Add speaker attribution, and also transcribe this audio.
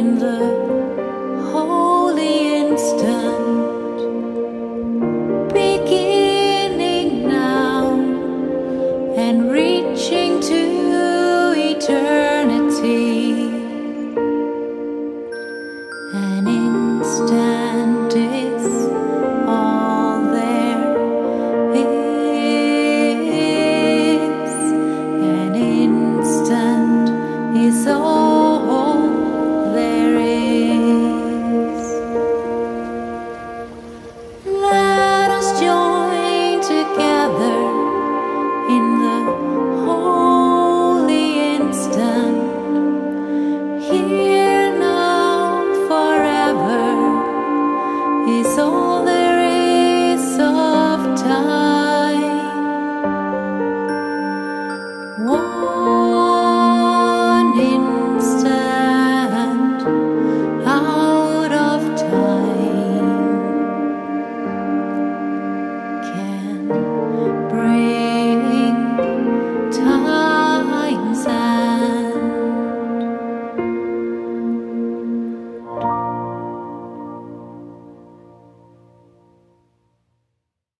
Speaker 1: in the holy instant, beginning now and reaching to eternity. An instant. all of time. Whoa.